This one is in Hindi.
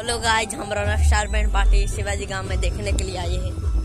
हेलो लोग आज हम Raunak star band party Shivaji गाँव में देखने के लिए आए हैं।